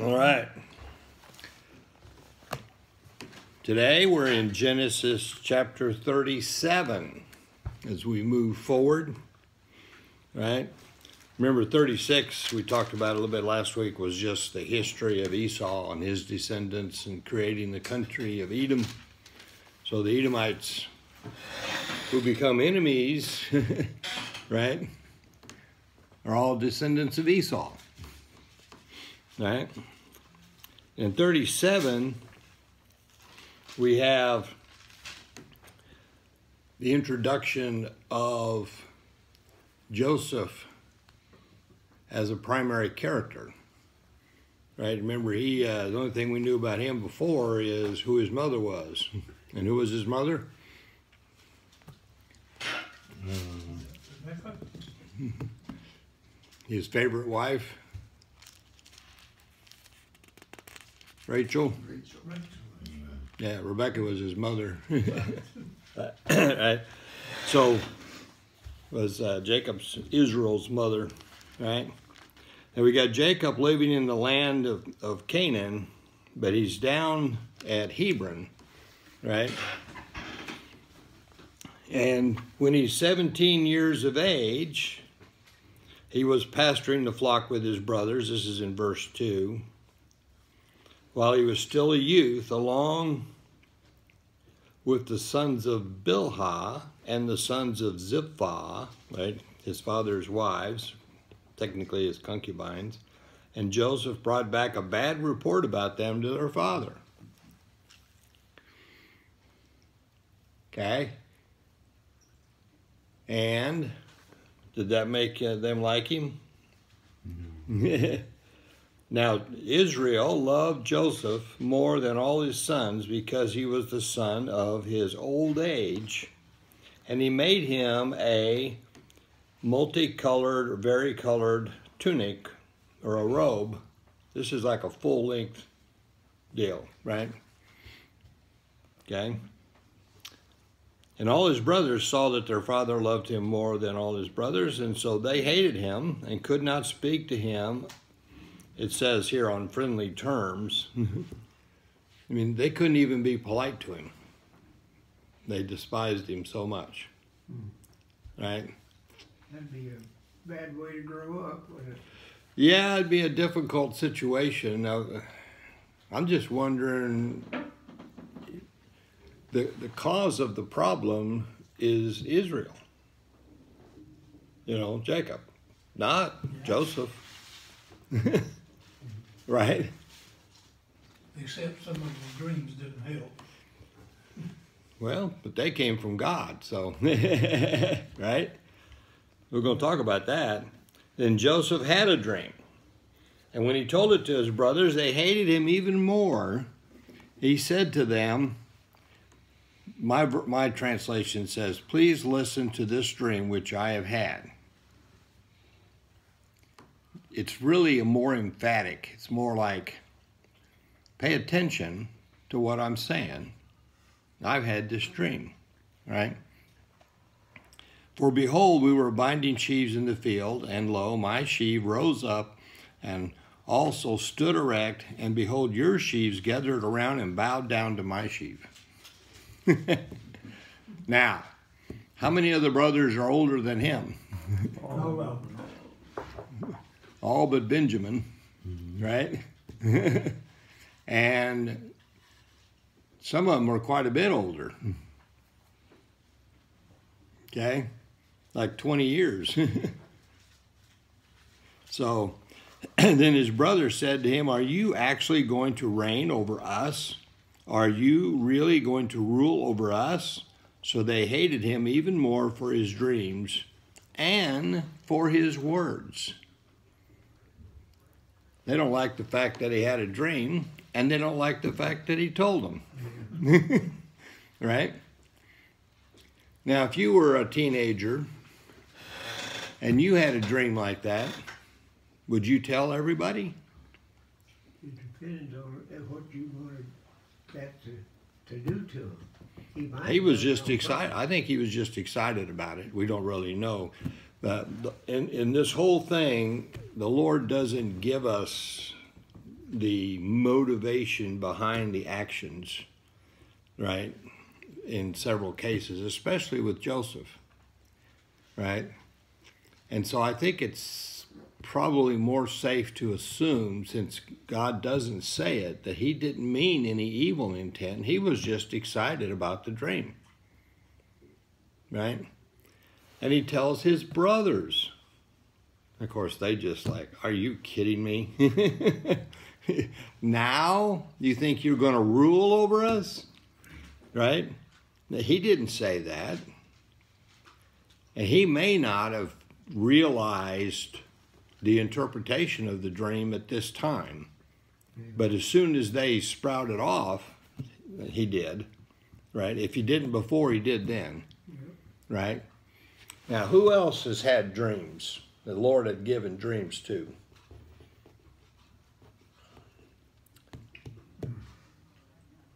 All right. Today we're in Genesis chapter 37 as we move forward. Right? Remember 36 we talked about a little bit last week was just the history of Esau and his descendants and creating the country of Edom. So the Edomites who become enemies, right, are all descendants of Esau. Right? In 37, we have the introduction of Joseph as a primary character. Right? Remember, he uh, the only thing we knew about him before is who his mother was, and who was his mother? His favorite wife, Rachel. Yeah, Rebecca was his mother. right? So was uh, Jacob's Israel's mother, right? And we got Jacob living in the land of, of Canaan, but he's down at Hebron, right? And when he's 17 years of age, he was pasturing the flock with his brothers. This is in verse 2. While he was still a youth, along with the sons of Bilhah and the sons of Zilpah, right, his father's wives, technically his concubines, and Joseph brought back a bad report about them to their father. Okay? And did that make uh, them like him? Mm-hmm. now, Israel loved Joseph more than all his sons because he was the son of his old age, and he made him a multicolored, varicolored tunic or a robe. This is like a full length deal, right? Okay. And all his brothers saw that their father loved him more than all his brothers, and so they hated him and could not speak to him. It says here on friendly terms. I mean, they couldn't even be polite to him. They despised him so much. Hmm. Right? That'd be a bad way to grow up, wouldn't it? Yeah, it'd be a difficult situation. Now, I'm just wondering the, the cause of the problem is Israel. You know, Jacob, not yes. Joseph. right? Except some of the dreams didn't help. Well, but they came from God, so, right? We're going to talk about that. Then Joseph had a dream. And when he told it to his brothers, they hated him even more. He said to them, my, my translation says, Please listen to this dream which I have had. It's really a more emphatic. It's more like, pay attention to what I'm saying. I've had this dream, right? For behold, we were binding sheaves in the field, and lo, my sheaf rose up and also stood erect, and behold, your sheaves gathered around and bowed down to my sheaf. now, how many of the brothers are older than him? All but Benjamin, right? and some of them are quite a bit older. Okay? Like 20 years. so and then his brother said to him, Are you actually going to reign over us? Are you really going to rule over us? So they hated him even more for his dreams and for his words. They don't like the fact that he had a dream, and they don't like the fact that he told them. right? Now, if you were a teenager and you had a dream like that, would you tell everybody? It depends on what you wanted that to, to do to him. He, he was just excited. I think he was just excited about it. We don't really know. But in, in this whole thing, the Lord doesn't give us the motivation behind the actions, right? In several cases, especially with Joseph, right? And so I think it's probably more safe to assume, since God doesn't say it, that he didn't mean any evil intent. He was just excited about the dream, right? And he tells his brothers. Of course, they just like, are you kidding me? now you think you're going to rule over us? Right? He didn't say that. And he may not have realized the interpretation of the dream at this time. But as soon as they sprouted off, he did. Right? If he didn't before, he did then. Right? Now, who else has had dreams? The Lord had given dreams to.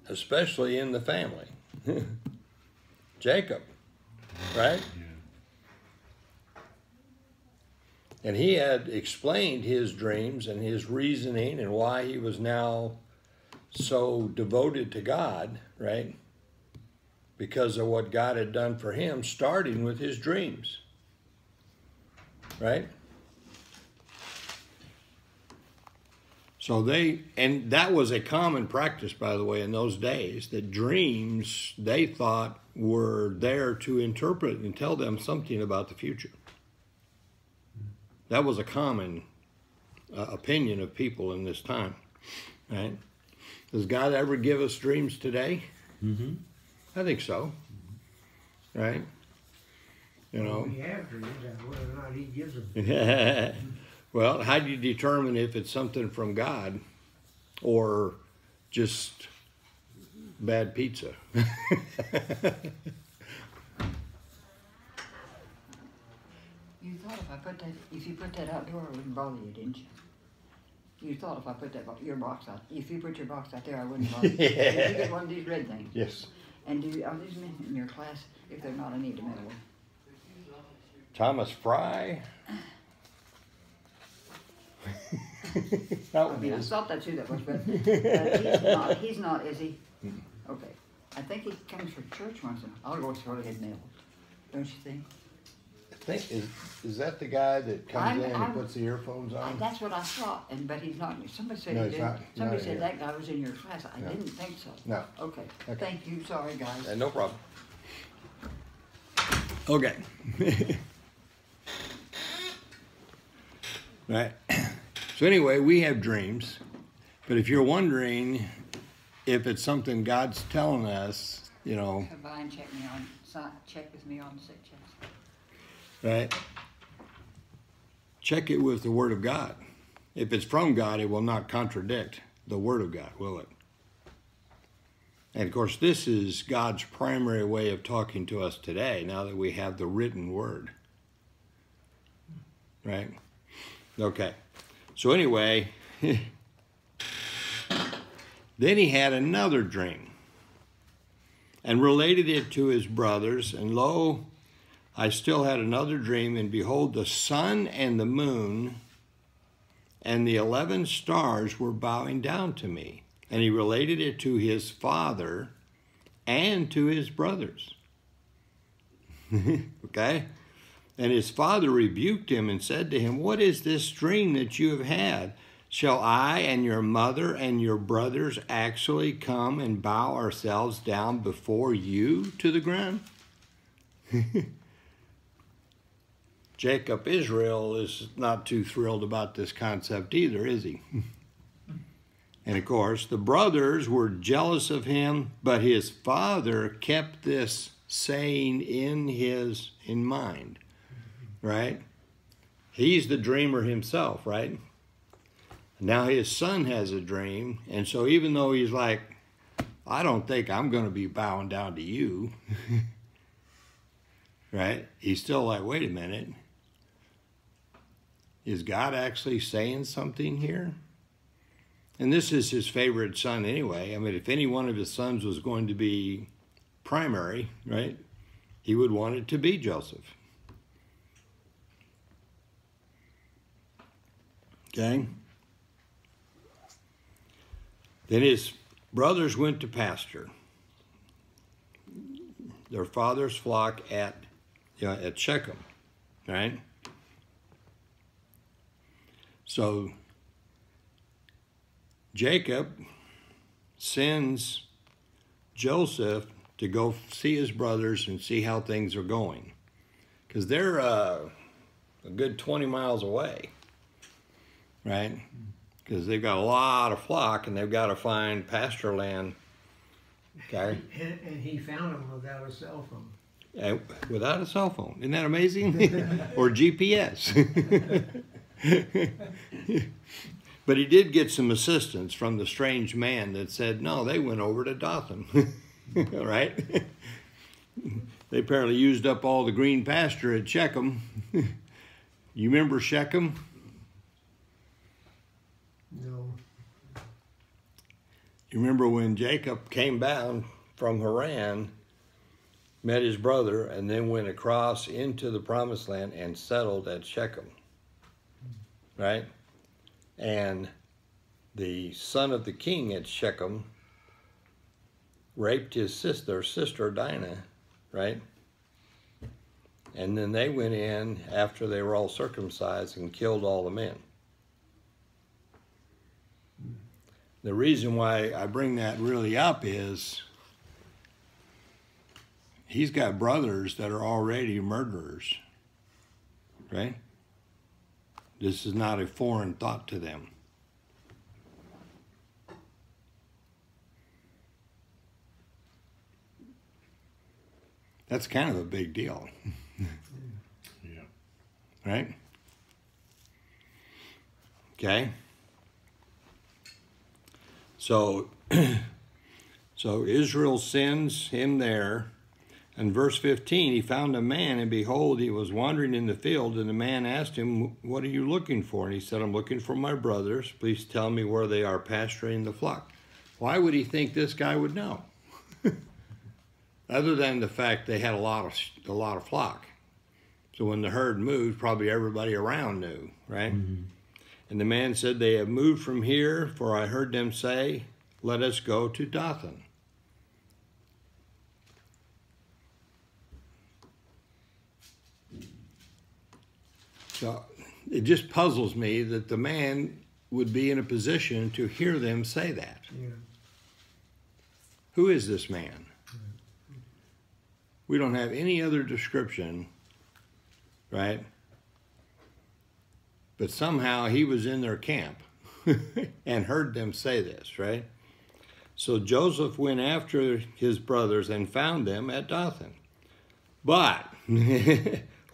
Especially in the family. Jacob, right? And he had explained his dreams and his reasoning and why he was now so devoted to God, right? Because of what God had done for him, starting with his dreams, right? So they, and that was a common practice, by the way, in those days, that dreams they thought were there to interpret and tell them something about the future. That was a common uh, opinion of people in this time, right? Does God ever give us dreams today? Mm-hmm. I think so, right? You know. We have dreams, and whether or not he gives them. well, how do you determine if it's something from God or just bad pizza? You thought if I put that, if you put that outdoor, it wouldn't bother you, didn't you? You thought if I put that, your box out, if you put your box out there, I wouldn't bother you. Did you get one of these red things? yes. And do, are these men in your class, if they're not, I need to know them. Thomas Fry. that I mean, be I thought that's who that was, but, but he's not, he's not, is he? Okay. I think he comes from church once in, a- I'll go throw his mail. Don't you think? I think is is that the guy that comes I'm- in and I'm- puts the earphones I- on? That's what I thought, and, but he's not, somebody said No, he he's did. not- Somebody not said here. that guy was in your class. I No. didn't think so. No. Okay, Okay. thank you, sorry, guys. Uh, no problem. Okay. right. So anyway, we have dreams, but if you're wondering if it's something God's telling us, you know, Have Brian check me on, si- check with me on the sick checks. Right? Check it with the Word of God. If it's from God, it will not contradict the Word of God, will it? And of course, this is God's primary way of talking to us today, now that we have the written Word. Right? Okay. So, anyway, then he had another dream and related it to his brothers, and lo, I still had another dream, and behold, the sun and the moon and the eleven stars were bowing down to me. And he related it to his father and to his brothers. okay? And his father rebuked him and said to him, What is this dream that you have had? Shall I and your mother and your brothers actually come and bow ourselves down before you to the ground? Jacob Israel is not too thrilled about this concept either, is he? and of course, the brothers were jealous of him, but his father kept this saying in his in mind, right? He's the dreamer himself, right? Now his son has a dream, and so even though he's like, I don't think I'm going to be bowing down to you, right? He's still like, wait a minute. Is God actually saying something here? And this is his favorite son anyway. I mean, if any one of his sons was going to be primary, right, he would want it to be Joseph. Okay? Then his brothers went to pasture their father's flock at you know, at Shechem, right? So Jacob sends Joseph to go see his brothers and see how things are going, because they're uh, a good twenty miles away, right? Because they've got a lot of flock and they've got to find pasture land. Okay. And, and he found them without a cell phone. Uh, without a cell phone. Isn't that amazing? or GPS. but he did get some assistance from the strange man that said, no, they went over to Dothan. right? they apparently used up all the green pasture at Shechem. you remember Shechem? No. You remember when Jacob came down from Haran, met his brother, and then went across into the promised land and settled at Shechem. Right? And the son of the king at Shechem raped his sister, sister Dinah, right? And then they went in after they were all circumcised and killed all the men. The reason why I bring that really up is he's got brothers that are already murderers, right? This is not a foreign thought to them. That's kind of a big deal. Yeah. Right? Okay. So so Israel sends him there. In verse 15, he found a man, and behold, he was wandering in the field, and the man asked him, What are you looking for? And he said, I'm looking for my brothers. Please tell me where they are pasturing the flock. Why would he think this guy would know? Other than the fact they had a lot of a lot of flock. So when the herd moved, probably everybody around knew, right? Mm-hmm. And the man said, They have moved from here, for I heard them say, Let us go to Dothan. So it just puzzles me that the man would be in a position to hear them say that. Yeah. Who is this man? We don't have any other description, right? But somehow he was in their camp and heard them say this, right? So Joseph went after his brothers and found them at Dothan. But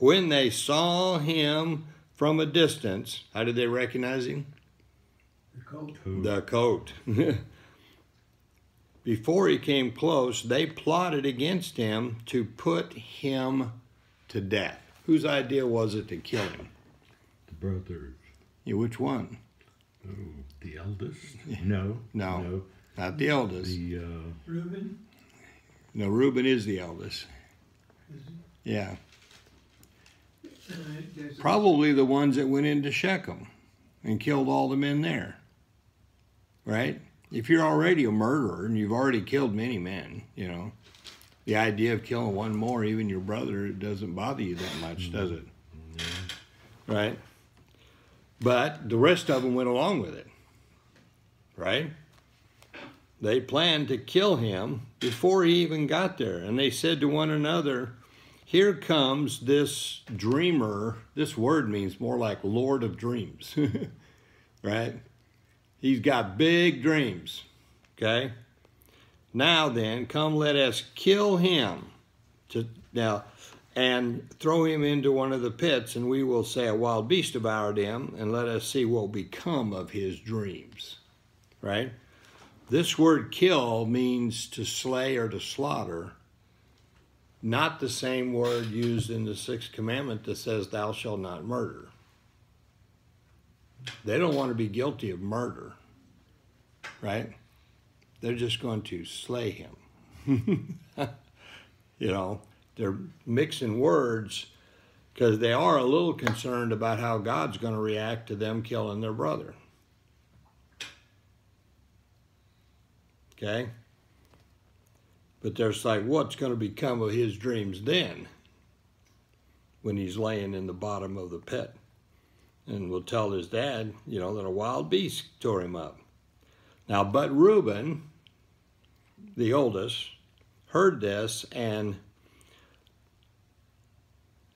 when they saw him from a distance, how did they recognize him? The coat. The coat. Before he came close, they plotted against him to put him to death. Whose idea was it to kill him? The brothers. Yeah, which one? Oh, the eldest? No. No. No. Not the eldest. The uh, Reuben, No, Reuben is the eldest. is Yeah. Probably the ones that went into Shechem and killed all the men there. Right? If you're already a murderer and you've already killed many men, you know, the idea of killing one more, even your brother, it doesn't bother you that much, does it? Right? But the rest of them went along with it. Right? They planned to kill him before he even got there. And they said to one another, here comes this dreamer. This word means more like Lord of Dreams, right? He's got big dreams, okay? Now then, come let us kill him. To, now, and throw him into one of the pits, and we will say a wild beast devoured him, and let us see what will become of his dreams, right? This word kill means to slay or to slaughter not the same word used in the sixth commandment that says thou shalt not murder. They don't want to be guilty of murder right? They're just going to slay him. You know they're mixing words because they are a little concerned about how god's going to react to them killing their brother. Okay? But there's like, what's going to become of his dreams then when he's laying in the bottom of the pit? And will tell his dad, you know, that a wild beast tore him up. Now, but Reuben, the oldest, heard this and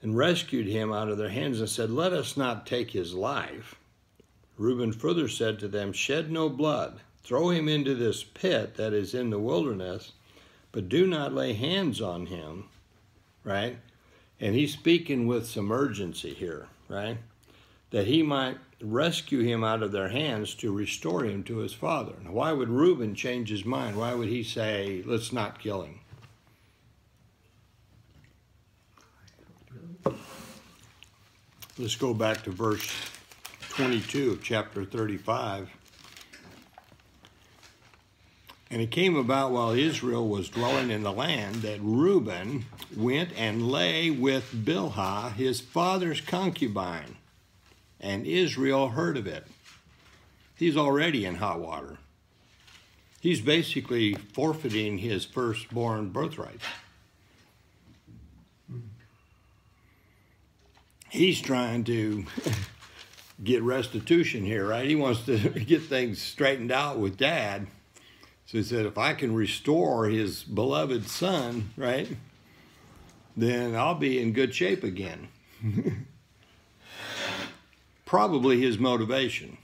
and rescued him out of their hands and said, Let us not take his life. Reuben further said to them, Shed no blood, throw him into this pit that is in the wilderness, but do not lay hands on him, right? And he's speaking with some urgency here, right? That he might rescue him out of their hands to restore him to his father. Now, why would Reuben change his mind? Why would he say, let's not kill him? Let's go back to verse 22 of chapter 35. And it came about while Israel was dwelling in the land that Reuben went and lay with Bilhah, his father's concubine, and Israel heard of it. He's already in hot water. He's basically forfeiting his firstborn birthright. He's trying to get restitution here, right? He wants to get things straightened out with dad. So he said, if I can restore his beloved son, right, then I'll be in good shape again. Probably his motivation.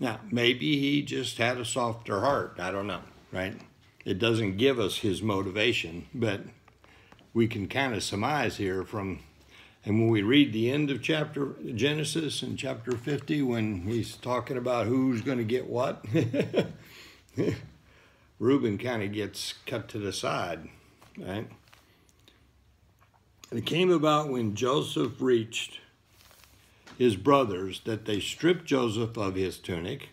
Now, maybe he just had a softer heart. I don't know, right? It doesn't give us his motivation, but we can kind of surmise here from, and when we read the end of chapter Genesis in chapter 50, when he's talking about who's going to get what, Reuben kind of gets cut to the side, right? And it came about when Joseph reached his brothers that they stripped Joseph of his tunic,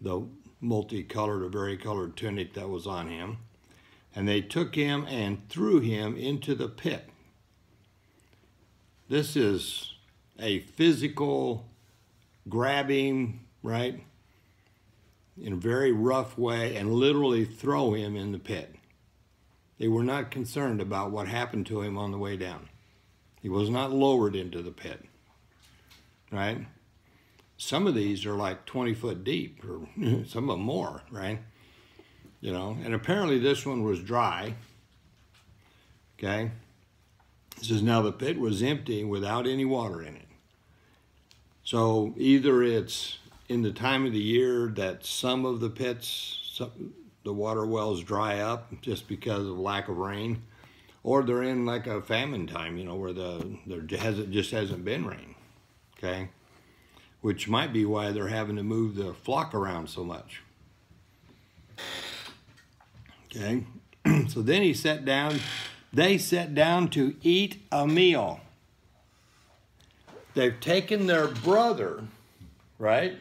the multicolored or varicolored tunic that was on him, and they took him and threw him into the pit. This is a physical grabbing, right? In a very rough way and literally throw him in the pit. They were not concerned about what happened to him on the way down. He was not lowered into the pit, right? Some of these are like 20 foot deep, or some of them more, right? You know, and apparently this one was dry. Okay. It says now the pit was empty without any water in it. So either it's in the time of the year that some of the pits, some, the water wells dry up just because of lack of rain, or they're in like a famine time, you know, where the there hasn't just hasn't been rain, okay, which might be why they're having to move the flock around so much. Okay, so then he sat down. They sat down to eat a meal. They've taken their brother, right?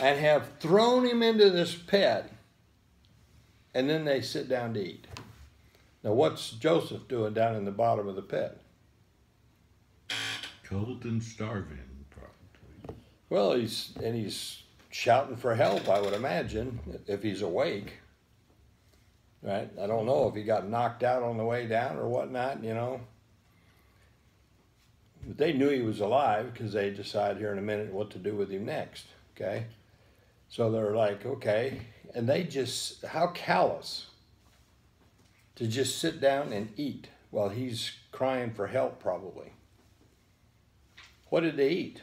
And have thrown him into this pit, and then they sit down to eat. Now, what's Joseph doing down in the bottom of the pit? Cold and starving, probably. Well, he's and he's shouting for help. I would imagine if he's awake. Right? I don't know if he got knocked out on the way down or whatnot. You know. But they knew he was alive because they decide here in a minute what to do with him next. Okay. So they're like, okay. And they just, how callous to just sit down and eat while he's crying for help, probably. What did they eat?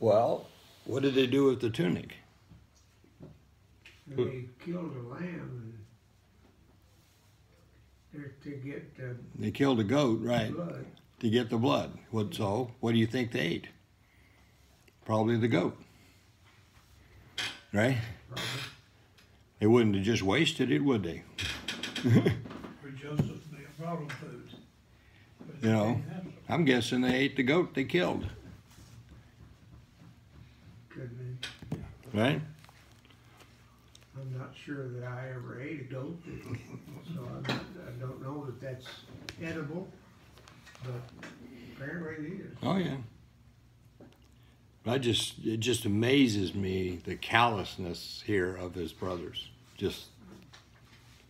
Well, what did they do with the tunic? They killed a lamb and to get the They killed a goat, right? blood. To get the blood. What so? What do you think they ate? Probably the goat. Right? Probably. They wouldn't have just wasted it, would they? For Joseph, they brought food. You know. they didn't have some. I'm guessing they ate the goat they killed, right? I'm not sure that I ever ate a goat, so I'm not, I don't know that that's edible. But Apparently it is. Oh yeah. I just it just amazes me the callousness here of his brothers. Just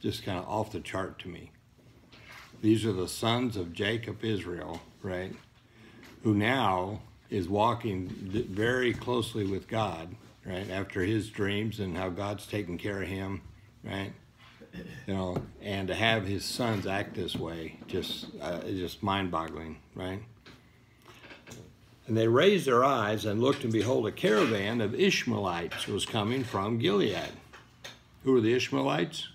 just kind of off the chart to me. These are the sons of Jacob Israel, right? Who now is walking very closely with God, right? After his dreams and how God's taken care of him, right? You know, and to have his sons act this way, just uh, it's just mind-boggling, right? And they raised their eyes and looked, and behold, a caravan of Ishmaelites was coming from Gilead. Who are the Ishmaelites?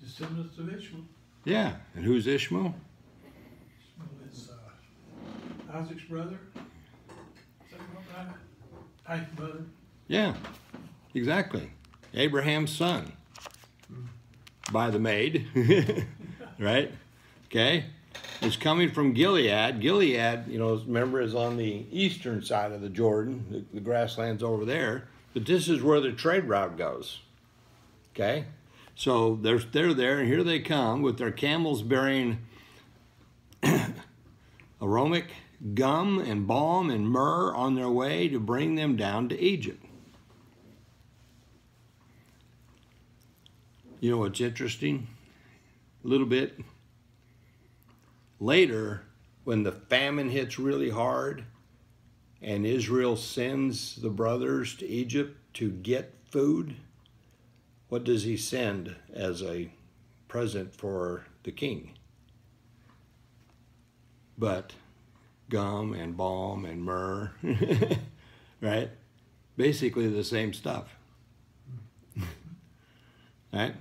Descendants of Ishmael. Yeah, and who's Ishmael? Ishmael is uh, Isaac's brother. Right? Isaac's brother. Yeah, exactly. Abraham's son by the maid, right? Okay, is coming from Gilead. Gilead, you know, remember, is on the eastern side of the Jordan. The, the grasslands over there, but this is where the trade route goes. Okay, so they're they're there, and here they come with their camels bearing aromatic gum and balm and myrrh on their way to bring them down to Egypt. You know what's interesting? A little bit later, when the famine hits really hard and Israel sends the brothers to Egypt to get food, what does he send as a present for the king? But gum and balm and myrrh, right? Basically the same stuff. right?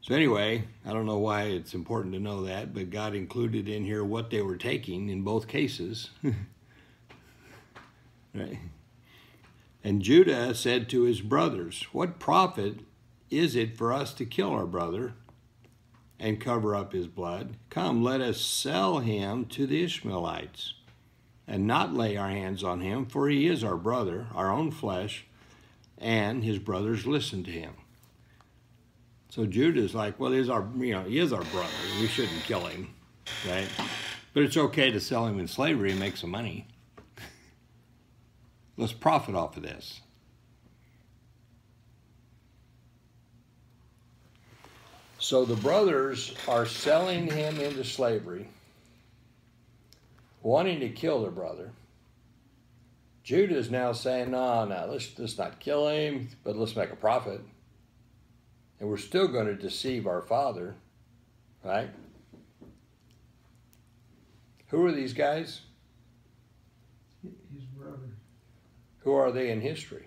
So anyway, I don't know why it's important to know that, but God included in here what they were taking in both cases. right? And Judah said to his brothers, What profit is it for us to kill our brother and cover up his blood? Come, let us sell him to the Ishmaelites and not lay our hands on him, for he is our brother, our own flesh, and his brothers listen to him. So Judah's like, well, he's our, you know, he is our brother. We shouldn't kill him, right? But it's okay to sell him in slavery and make some money. Let's profit off of this. So the brothers are selling him into slavery, wanting to kill their brother. Judah is now saying, no, no, let's, let's not kill him, but let's make a profit and we're still going to deceive our father, right? Who are these guys? His brother. Who are they in history?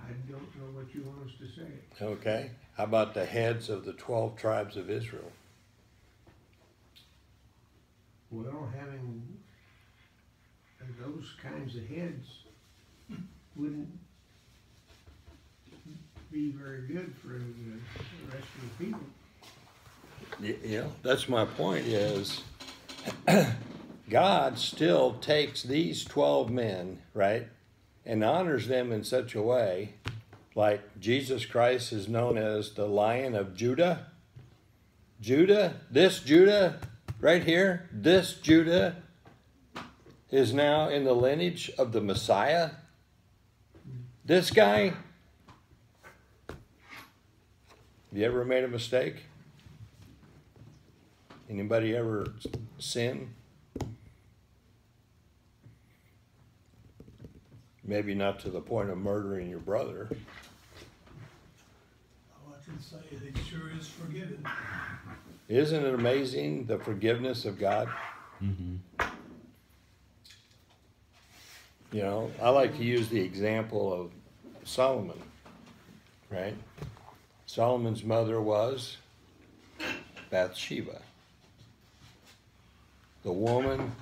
I don't know what you want us to say. Okay. How about the heads of the 12 tribes of Israel? Well, having those kinds of heads wouldn't be very good for the rest of the people. Yeah, that's my point is God still takes these 12 men, right, and honors them in such a way like Jesus Christ is known as the Lion of Judah. Judah, this Judah right here, this Judah is now in the lineage of the Messiah. This guy, have you ever made a mistake? Anybody ever sin? Maybe not to the point of murdering your brother. All I can say is he sure is forgiven. Isn't it amazing the forgiveness of God? Mm-hmm. You know, I like to use the example of Solomon, right? Solomon's mother was Bathsheba, the woman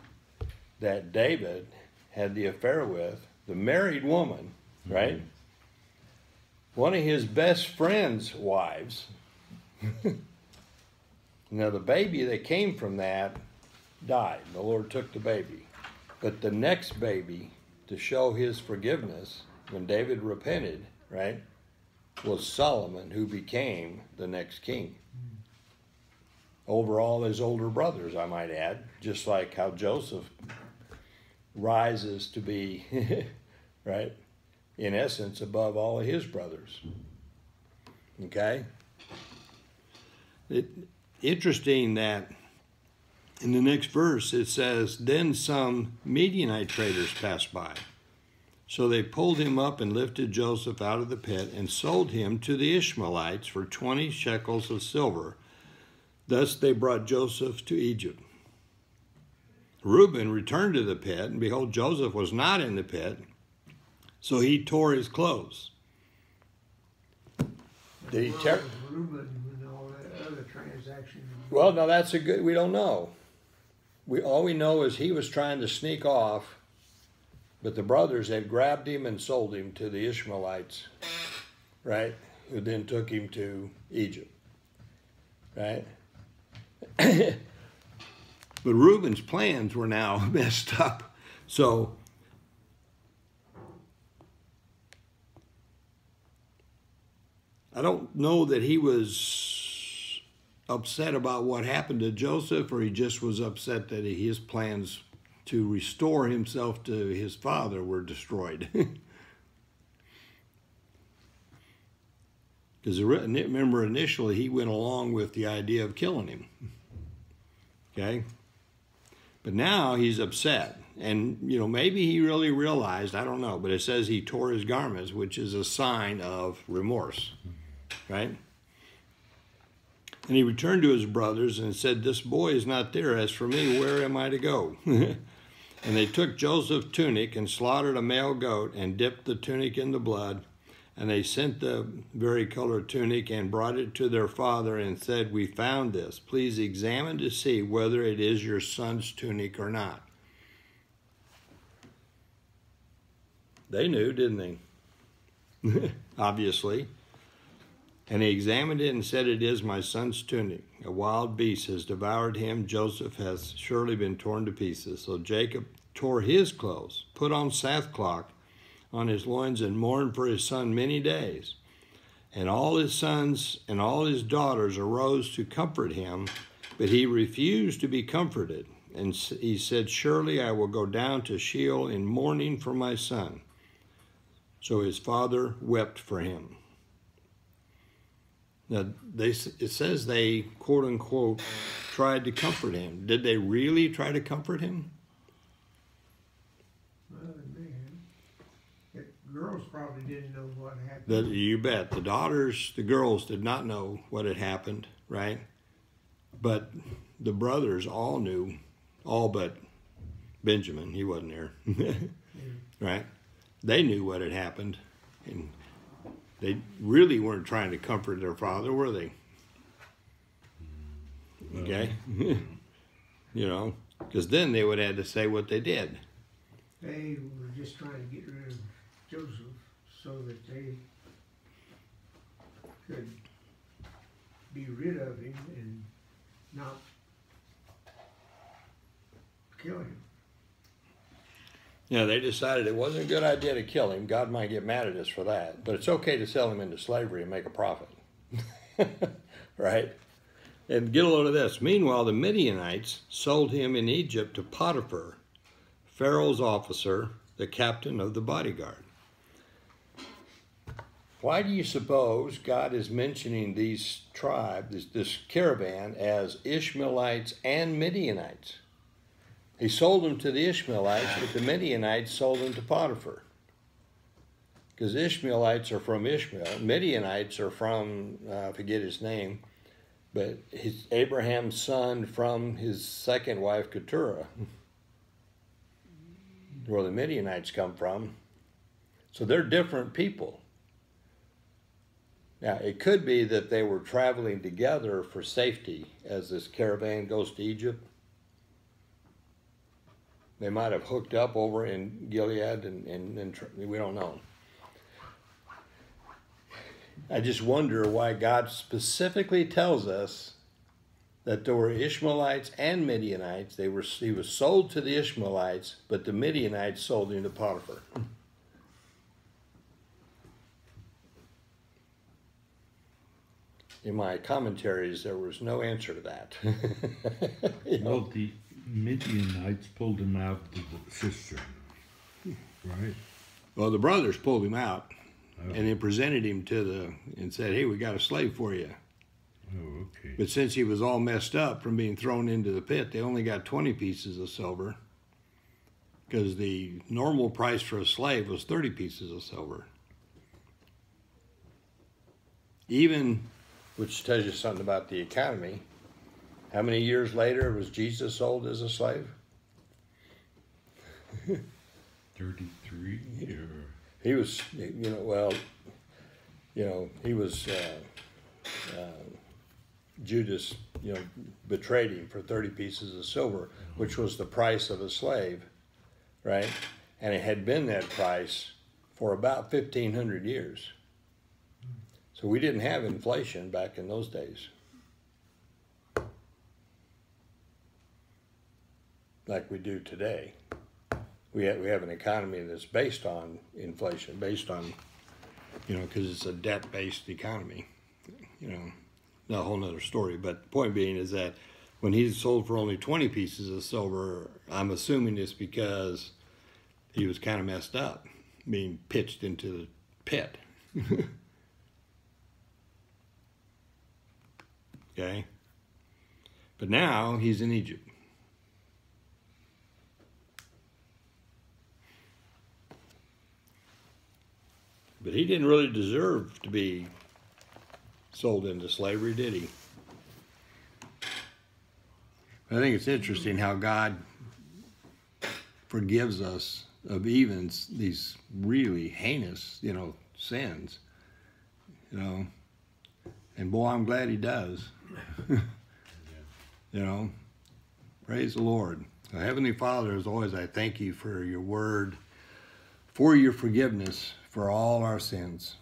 that David had the affair with, the married woman, right? One of his best friend's wives. now, the baby that came from that died. The Lord took the baby. But the next baby to show his forgiveness when David repented, right, was Solomon, who became the next king. Over all his older brothers, I might add, just like how Joseph rises to be, right, in essence, above all of his brothers. Okay? It, interesting that in the next verse it says, Then some Midianite traders passed by. So they pulled him up and lifted Joseph out of the pit and sold him to the Ishmaelites for 20 shekels of silver. Thus they brought Joseph to Egypt. Reuben returned to the pit, and behold, Joseph was not in the pit, so he tore his clothes. Did he tear? Reuben and all that other transaction. Well, no, that's a good. We don't know. We all we know is he was trying to sneak off, but the brothers had grabbed him and sold him to the Ishmaelites, right? Who then took him to Egypt, right? but Reuben's plans were now messed up, so. I don't know that he was upset about what happened to Joseph, or he just was upset that his plans to restore himself to his father were destroyed. Because remember, initially he went along with the idea of killing him. Okay? But now he's upset. And, you know, maybe he really realized, I don't know, but it says he tore his garments, which is a sign of remorse right? And he returned to his brothers and said, This boy is not there. As for me, where am I to go? and they took Joseph's tunic and slaughtered a male goat and dipped the tunic in the blood. And they sent the vari-colored tunic and brought it to their father and said, We found this. Please examine to see whether it is your son's tunic or not. They knew, didn't they? Obviously. And he examined it and said, It is my son's tunic. A wild beast has devoured him. Joseph has surely been torn to pieces. So Jacob tore his clothes, put on sackcloth on his loins, and mourned for his son many days. And all his sons and all his daughters arose to comfort him, but he refused to be comforted. And he said, Surely I will go down to Sheol in mourning for my son. So his father wept for him. Now, they, it says they, quote unquote, tried to comfort him. Did they really try to comfort him? Well, the girls probably didn't know what happened. The, you bet. The daughters, the girls did not know what had happened, right? But the brothers all knew, all but Benjamin. He wasn't there, yeah. right? They knew what had happened. And they really weren't trying to comfort their father, were they? Okay? you know, because then they would have to say what they did. They were just trying to get rid of Joseph so that they could be rid of him and not kill him. Yeah, they decided it wasn't a good idea to kill him. God might get mad at us for that, but it's okay to sell him into slavery and make a profit. right? And get a load of this. Meanwhile, the Midianites sold him in Egypt to Potiphar, Pharaoh's officer, the captain of the bodyguard. Why do you suppose God is mentioning these tribes, this, this caravan, as Ishmaelites and Midianites? He sold them to the Ishmaelites, but the Midianites sold them to Potiphar. Because Ishmaelites are from Ishmael, Midianites are from, uh, I forget his name, but his Abraham's son from his second wife Keturah, where the Midianites come from. So they're different people. Now, it could be that they were traveling together for safety as this caravan goes to Egypt. They might have hooked up over in Gilead, and, and, and we don't know. I just wonder why God specifically tells us that there were Ishmaelites and Midianites. They were he was sold to the Ishmaelites, but the Midianites sold him to Potiphar. in my commentaries, there was no answer to that. You know? Midianites pulled him out of the cistern, right? Well, the brothers pulled him out Oh, and then presented him to the and said, "Hey, we got a slave for you." oh okay. But since he was all messed up from being thrown into the pit, they only got 20 pieces of silver because the normal price for a slave was 30 pieces of silver. Even, which tells you something about the economy, how many years later was Jesus sold as a slave? 33 or He was, you know, well, you know, he was, uh, uh, Judas, you know, betrayed him for 30 pieces of silver, which was the price of a slave, right? And it had been that price for about 1,500 years. So we didn't have inflation back in those days. Like we do today we have, we have an economy that's based on inflation, based on, you know, because it's a debt based economy. You know, not a whole nother story. But the point being is that when he's sold for only 20 pieces of silver, I'm assuming it's because he was kind of messed up, being pitched into the pit. okay? But now he's in Egypt. But he didn't really deserve to be sold into slavery, did he? I think it's interesting how God forgives us of even these really heinous, you know, sins. You know, and boy, I'm glad he does. you know, praise the Lord. Heavenly Father, as always, I thank you for your word, for your forgiveness for all our sins.